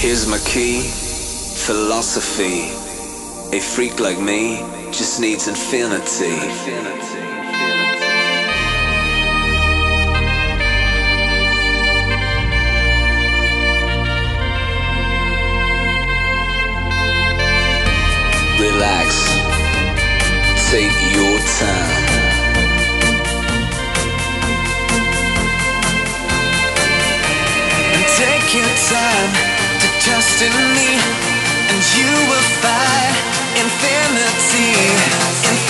Here's my key, philosophy. A freak like me just needs infinity. Relax, take your time. And take your time trust in me, and you will find infinity, infinity.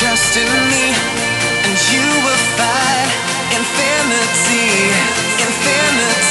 trust in me, and you will find infinity, infinity.